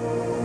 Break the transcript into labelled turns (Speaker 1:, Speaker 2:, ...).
Speaker 1: Bye.